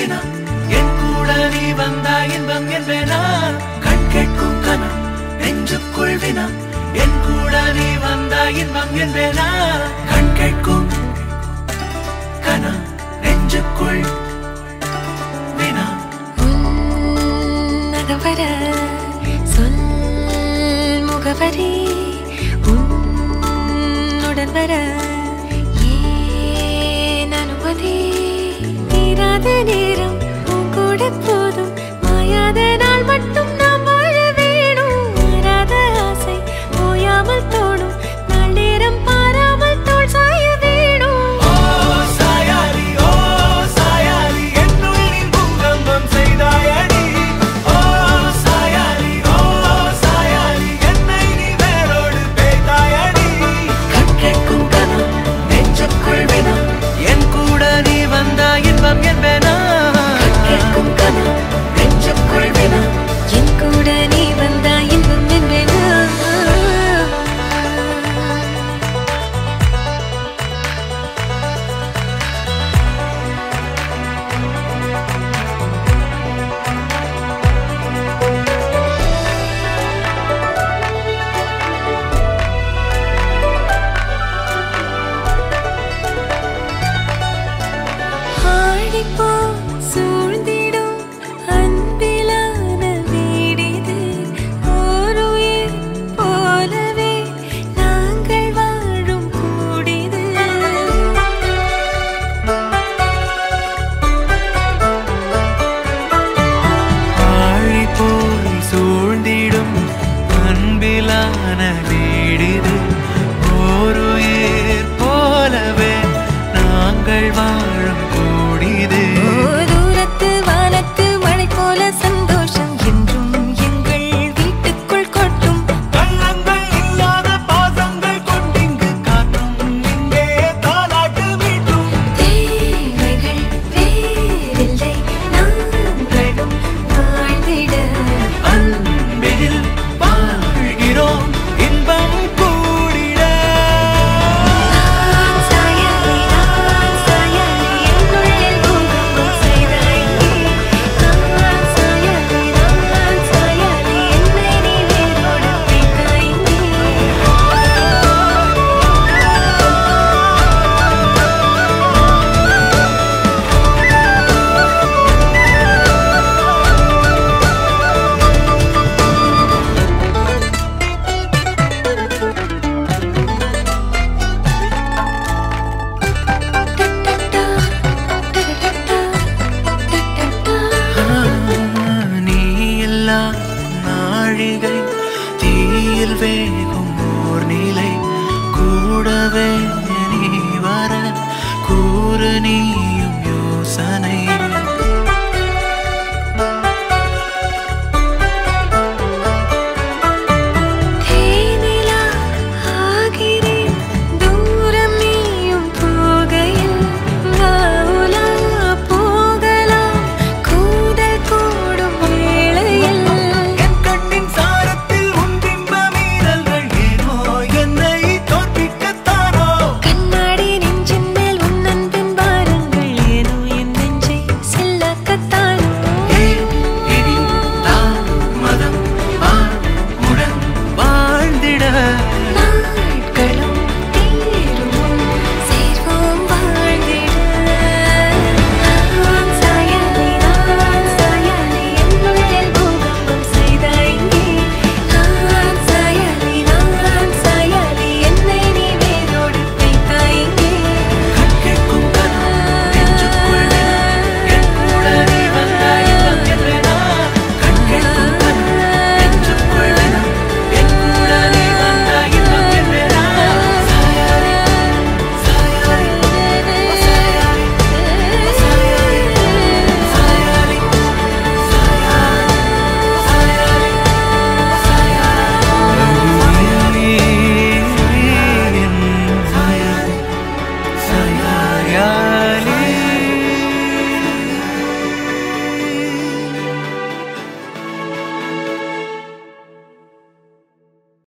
வினா என் கூட நீ வந்தா இன்பம் என்பேனா? கண் கேட்கும் கனம் நெஞ்சுக்குள் வினா என் கூட நீ வந்தா இன்பம் என்பேனா? கண் கேட்கும் கனம் நெஞ்சுக்குள் வினா வர சொல் முகவரே. and me. ஒரு நீயும் யோசனை.